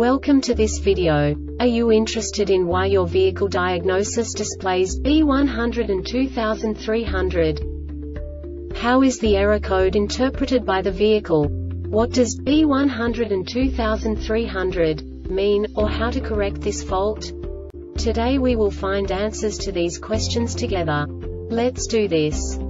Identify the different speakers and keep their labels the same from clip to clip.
Speaker 1: Welcome to this video. Are you interested in why your vehicle diagnosis displays B100 and 2300? How is the error code interpreted by the vehicle? What does B100 and 2300 mean, or how to correct this fault? Today we will find answers to these questions together. Let's do this.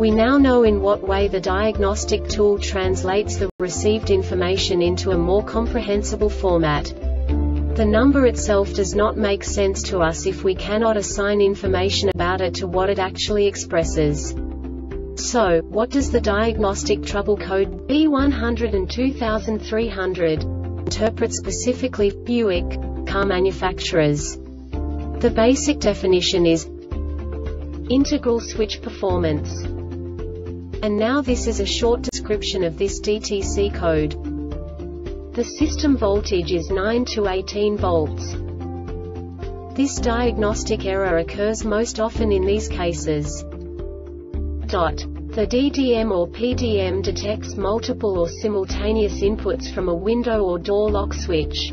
Speaker 1: We now know in what way the diagnostic tool translates the received information into a more comprehensible format. The number itself does not make sense to us if we cannot assign information about it to what it actually expresses. So, what does the diagnostic trouble code B100 and 2300 interpret specifically Buick car manufacturers? The basic definition is integral switch performance. And now this is a short description of this DTC code. The system voltage is 9 to 18 volts. This diagnostic error occurs most often in these cases. Dot. The DDM or PDM detects multiple or simultaneous inputs from a window or door lock switch.